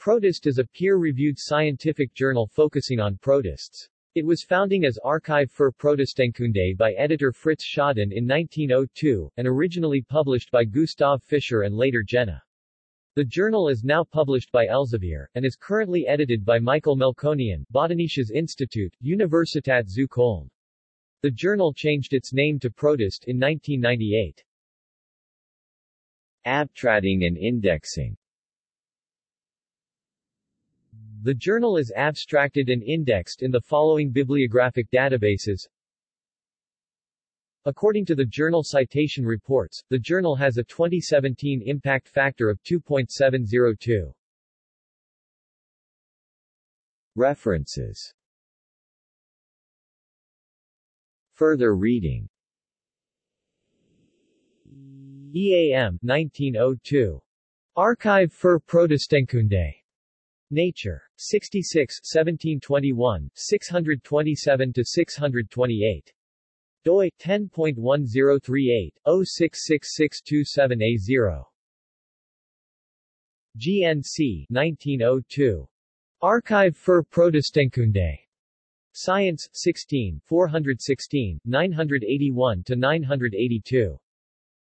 Protist is a peer-reviewed scientific journal focusing on protists. It was founding as Archive für Protistenkunde by editor Fritz Shaudinn in 1902, and originally published by Gustav Fischer and later Jena. The journal is now published by Elsevier, and is currently edited by Michael Melkonian, Botanisches Institut, Universität zu Köln. The journal changed its name to Protist in 1998. Abstracting and indexing The journal is abstracted and indexed in the following bibliographic databases. According to the Journal Citation Reports, the journal has a 2017 impact factor of 2.702. References Further reading EAM 1902. Archive für Protistenkunde. Nature. 66 1721, 627-628. doi, 10.1038, 066627A0. GNC 1902. Archive für Protistenkunde. Science, 16, 416, 981-982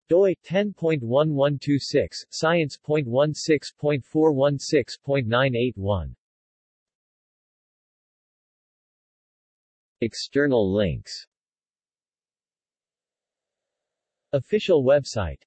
doi 10.1126 science.16.416.981 External links. Official website